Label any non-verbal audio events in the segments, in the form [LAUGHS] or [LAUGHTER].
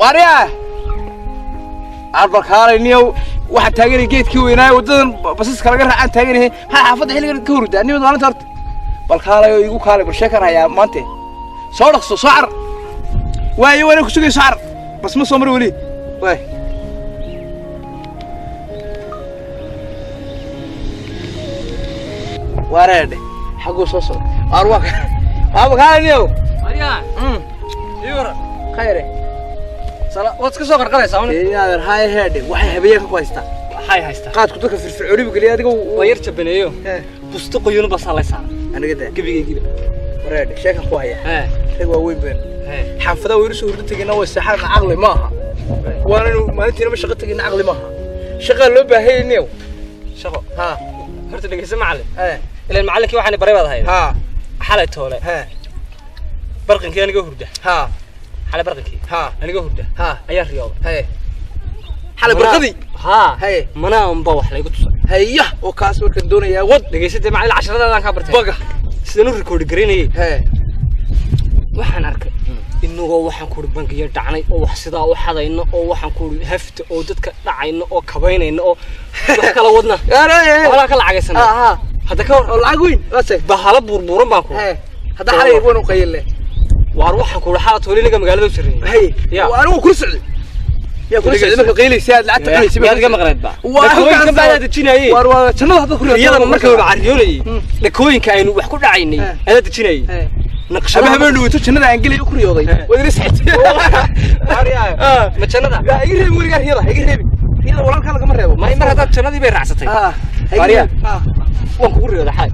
wari ah adalkaalay niyow waxaa taaganay geedkii weynaay waddadan basaska laga raacaan taaganahay maxaa xaafadda xilligan ka hurdaa nimad maalinta horta bal kaalay igu kaalay bal sheekan hayaa maante soo dhaqso soo car waayo waana ku sugay soo car bas ma soo mari weli waay waareedhe xaguu soo socda waar waa [LAUGHS] niyow mariyaa mm. khayre waad iska soo qarqaraysaa hay headhe waxay habeeya ku haystaa waxay haystaa qaadku dadka firfircoonibu geliya adiga waa yar jabaneeyo busto qoyunu basaa laysaa aniga de gebigeegiba wareedhe sheekan ku haya rag waa weyn been xaafadaha waynu soo hurdo tegina way seexana caqli ma aha waana inu maalintiinaba shaqo tegina caqli ma aha shaqaa loo baahayayniyo shaqo ha horta dhegeysa macallin ilan macallinkii waxaan baray baad ahayd xalay toole barqinkii aniga hurda على برقك ها انا قهدة ها ايا الرياضة هي على برقدي ها هي منا مبوح لا يقطص هيا وكاس ورك الدنيا يا ود لقيت سيدي معي العشرة انا كبرت بقى سيدي نور ريكورد جريني هي وحنا نركب إنه هو واحد كور بنك يرتعني أو حسدا أو حدا إنه أو واحد كور هفت أو دتك دعي إنه أو كبين إنه أو كلا ودنا [LAUGHS] يا رأي ولا كلا عجسنا آه،, آه هذا كور العجوين بس بحالة بور بور ما كور هذا حالي يبون قيل له وأروح أقول حاط ولي نجم قالوا سرين هي يا وأنا أقول سعد يا كل سعد مركب قيلي سعد لعبت قيلي سبب يا نجم غريب بقى وأكوين كم بعد تجينا إيه وأروى تنو هذا كله يلا مركب بعريوني لكوين كائن وحكوا عيني أنا تجينا إيه نقشبه منو تجنن انجلي وكريوضي ودري سحت ما تجنن لا يري مريا هيرا يري هيرا ولا كان لك مريبو ما مر هذا تجندي بي رعستي قاريا آه. آه. وان كوريودا حي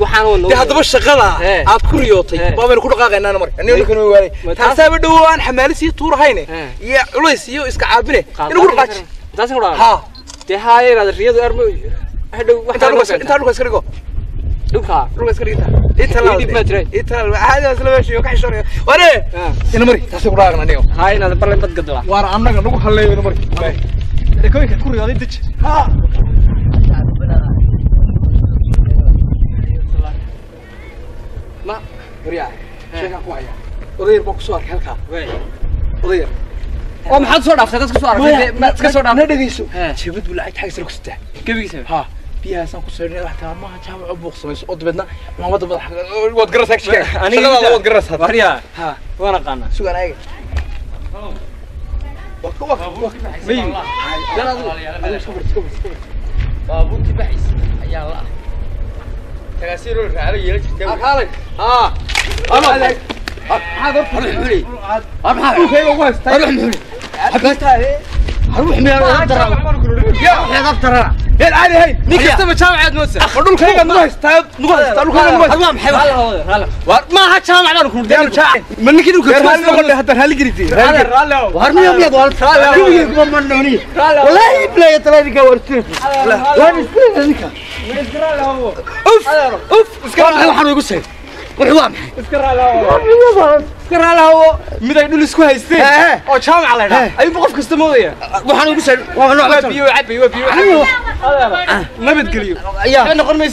waxaan de haddaba shaqada aad ku riyootay baabaynu ku dhaqaaqaynaan marka ninkun waalay taasaaba dhowo aan xamaalasii tuurahayne iyo culays iyo iska caabine inuu ku dhaqaaji taasi ku dhaqaa de haaye raad riyadu armo hadhow wax inta dhulka iska dhigo dhulka dhulka iska dhigta inta la dib matray inta la aad asla meesha iyo ka xishoraya ware ina mari taasi ku dhaqna niyo haaye inaad barlan bad gadla waar annaga nagu haleeyo mari dekoyinka ku riyaaday dij ha وريا شيخ أكو عيا ودير بوك سوار هلكا وين ودير oo maxaad soo dhaaftay dad ka soo dhaaftay ma iska soo dhaaftay dhageyso jibad buu lacag xagas ku sitaa gabigiisa ha biyahaasan ku saarnay wax taan maaha jaamac u buuqsamayso oo dibadna maamada madax waad garas ag sheegay aniga waad garas had wariya ha wana qana sugan ayaga وقت وقت وقت مين لا لا لا لا لا لا لا لا لا لا لا تقاسير الرعاله يلا جتاو حالك ها انا حالك هذا حلي انا حالك كيف هو استاي حلي حبيتها اروح أنا يا حبيتها ترى يا العالي هاي نيك استبى جامع عاد نوسا ودول كان نو هستاب نو هستاب نو كان نو هستاب محي هلا ما ها جامع عاد نكون دين جامع من نيك نو كان هل نقول حتى هل جريتي وارمي يوم يا ضال سال كل من نوني والله بلا يتلاقي كورتين وين استنى نيك اوف اوف اسكر حلو حلو يقصي وحوام اسكر على كرالهو مدى دول اسكو هيستين او جامع لها اي بقف كسته موديا waxaan ugu saaray waa nooc biyo cabbi waa biyo nabad galiyo ayaa noqon